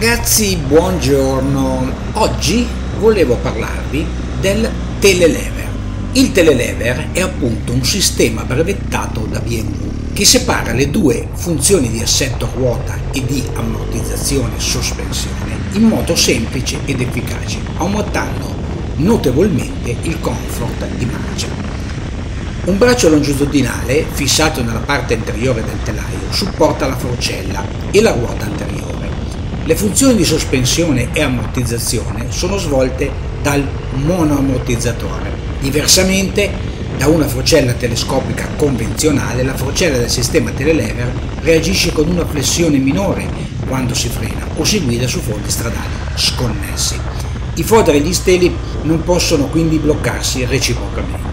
Ragazzi, buongiorno. Oggi volevo parlarvi del telelever. Il telelever è appunto un sistema brevettato da BMW che separa le due funzioni di assetto ruota e di ammortizzazione sospensione in modo semplice ed efficace, aumentando notevolmente il comfort di marcia. Un braccio longitudinale fissato nella parte anteriore del telaio supporta la forcella e la ruota anteriore le funzioni di sospensione e ammortizzazione sono svolte dal monoammortizzatore. Diversamente da una forcella telescopica convenzionale, la forcella del sistema telelever reagisce con una flessione minore quando si frena o si guida su fondi stradali sconnessi. I foderi gli steli non possono quindi bloccarsi reciprocamente.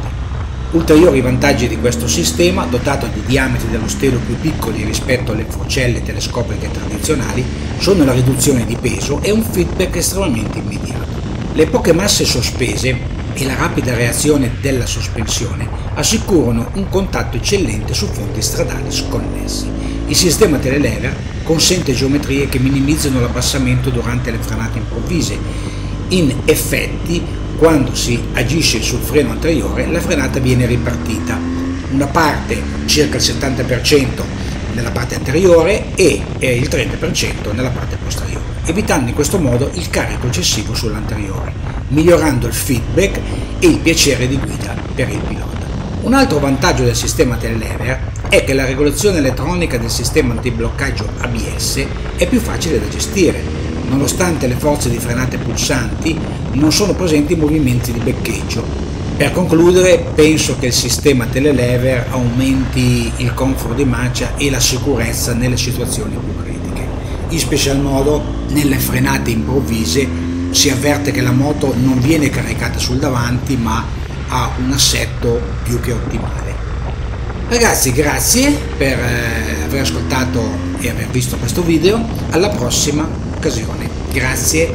Ulteriori vantaggi di questo sistema, dotato di diametri dello stelo più piccoli rispetto alle forcelle telescopiche tradizionali, sono la riduzione di peso e un feedback estremamente immediato. Le poche masse sospese e la rapida reazione della sospensione assicurano un contatto eccellente su fonti stradali sconnessi. Il sistema telelever consente geometrie che minimizzano l'abbassamento durante le frenate improvvise. In effetti quando si agisce sul freno anteriore la frenata viene ripartita, una parte, circa il 70% nella parte anteriore e il 30% nella parte posteriore, evitando in questo modo il carico eccessivo sull'anteriore, migliorando il feedback e il piacere di guida per il pilota. Un altro vantaggio del sistema telelever è che la regolazione elettronica del sistema antibloccaggio ABS è più facile da gestire Nonostante le forze di frenate pulsanti, non sono presenti movimenti di beccheggio. Per concludere, penso che il sistema telelever aumenti il comfort di marcia e la sicurezza nelle situazioni più critiche. In special modo, nelle frenate improvvise si avverte che la moto non viene caricata sul davanti, ma ha un assetto più che ottimale. Ragazzi, grazie per eh, aver ascoltato e aver visto questo video. Alla prossima occasione. Grazie